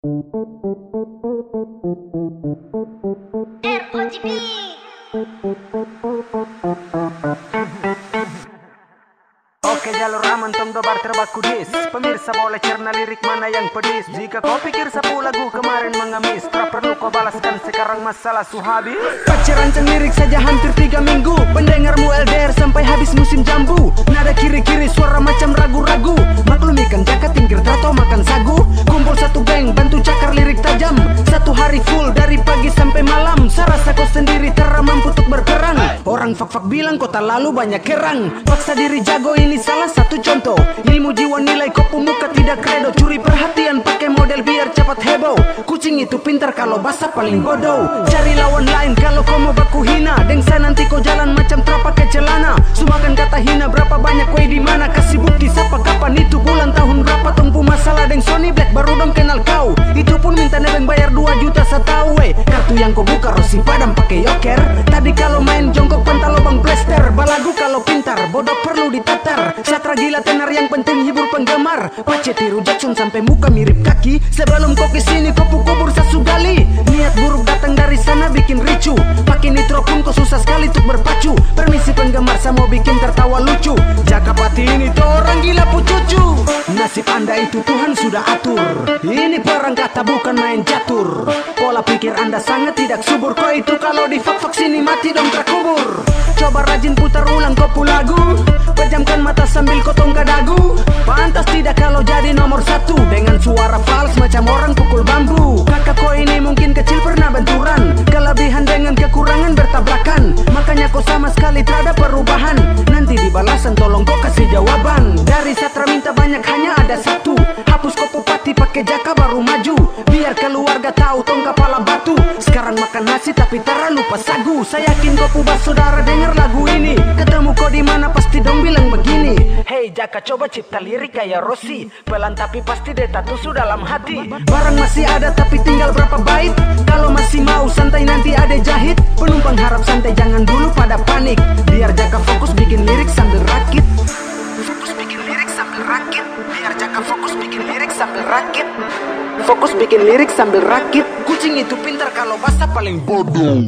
Oke jalur aman tong dobar terbakudis Pemirsa boleh cerna lirik mana yang pedis? Jika kau pikir sapu lagu kemarin mengemis Tak perlu kau balaskan. Sekarang masalah suhabi Pacar rancang lirik saja hampir tiga minggu. Pendengarmu LDR sampai habis musim jambu. Nada kiri-kiri hari full dari pagi sampai malam Saya rasa kau sendiri teramam untuk berperang. Orang fak-fak bilang kota lalu banyak kerang. Paksa diri jago ini salah satu contoh. Ilmu jiwa nilai kau muka tidak kredo Curi perhatian pakai model biar cepat heboh. Kucing itu pintar kalau basah paling bodoh. Cari lawan lain kalau kau mau baku yang kau buka Rossi Padam pakai yoker Tadi kalau main jongkok pantal lubang blaster. Balagu kalau pintar bodoh perlu ditatar. Satra gila tenar yang penting hibur penggemar. Pace tiru Jackson sampai muka mirip kaki. Sebelum kau ke sini kau kubur sasugali Niat buruk datang dari sana bikin ricu. Pakai nitro pun kau susah sekali untuk berpacu. Permisi penggemar saya mau bikin tertawa lucu. Jaka pati ini tuh orang gila pucucu Nasib anda itu Tuhan sudah atur. Ini perang kata bukan main catur. Pola pikir anda sangat tidak subur. Kau itu kalau di fak-fak sini mati dong terkubur Coba rajin putar ulang kopu lagu. Pejamkan mata sambil kotong ke dagu Pantas tidak kalau jadi nomor satu. Dengan suara fals macam orang pukul bambu. Kakak kau ini mungkin kecil pernah benturan. Kelebihan dengan kekurangan bertabrakan. Makanya kau sama sekali tak ada perubahan. Nanti di balasan tolong kau kasih jawaban. Dari satra minta banyak hanya Saya yakin kau pubas saudara denger lagu ini. Ketemu kau di mana pasti dong bilang begini. Hey Jaka coba cipta lirik kayak Rossi. Pelan tapi pasti dia tatusu dalam hati. Barang masih ada tapi tinggal berapa bait? Kalau masih mau santai nanti ada jahit. Penumpang harap santai jangan dulu pada panik. Biar Jaka fokus bikin lirik sambil rakit. Fokus bikin lirik sambil rakit. Biar Jaka fokus bikin lirik sambil rakit. Fokus bikin lirik sambil rakit Kucing itu pintar kalau basah paling bodoh